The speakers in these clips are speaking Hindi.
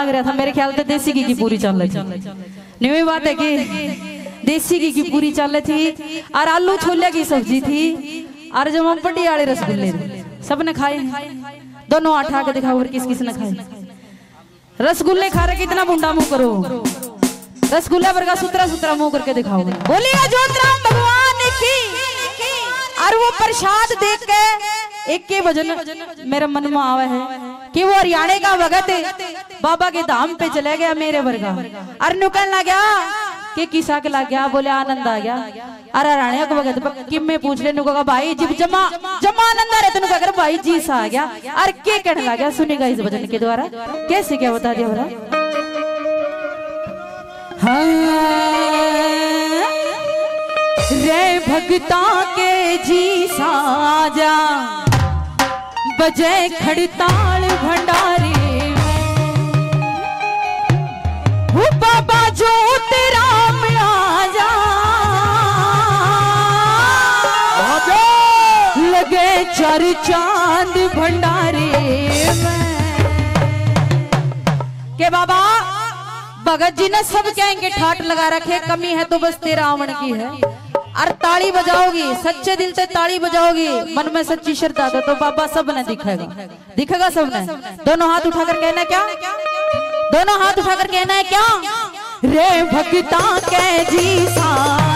लाग रहा था मेरे ख्याल से देसी घी की पूरी चल रही थी। बात है कि देसी घी की पूरी चल रही थी और आलू छोले की सब्ज़ी थी। और जो मम्पटी वाले रसगुल्ले सबने खाए दोनों आठा के दिखाओ किस किस ने खाए। रसगुल्ले खा रहे कितना मुंडा मुँह करो। रसगुल्ला वर्गा सुतरा सुतरा मुँह करके दिखाओ। बोलिए ज्योतिराम भगवान। प्रसाद देख के एक के भजन मेरे मन में आवे है कि वो हरियाणे का भगत बाबा के धाम पे चले गया मेरे वर्गा। और निकल ना गया कि किसा के लग गया, बोले आनंद आ गया। अरे हरियाणा को भगत किम में पूछ ले नुका भाई जिब जमा जमा आनंद आ रहे तेन अगर भाई जी सा आ गया। और के कहने लग गया सुनेगा इस भजन के द्वारा। कैसे क्या बता दिया बरा हाँ। रे भगता के जी साजा। बजे खड़ताल भंडारे। बाबा जो तेरा में लगे चार चाँद भंडारे के बाबा, भगत जी ने सब कहेंगे, ठाट लगा रखे, कमी है तो बस तेरा आवन की है। और ताली बजाओगी, सच्चे दिल से ताली बजाओगी, मन में सच्ची श्रद्धा था तो बाबा सबने दिखेगा। दिखेगा सबने दोनों हाथ उठाकर कहना क्या? दोनों हाथ उठाकर कहना है क्या? रे भक्ता के जी साजा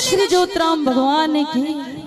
श्री ज्योतराम भगवान की।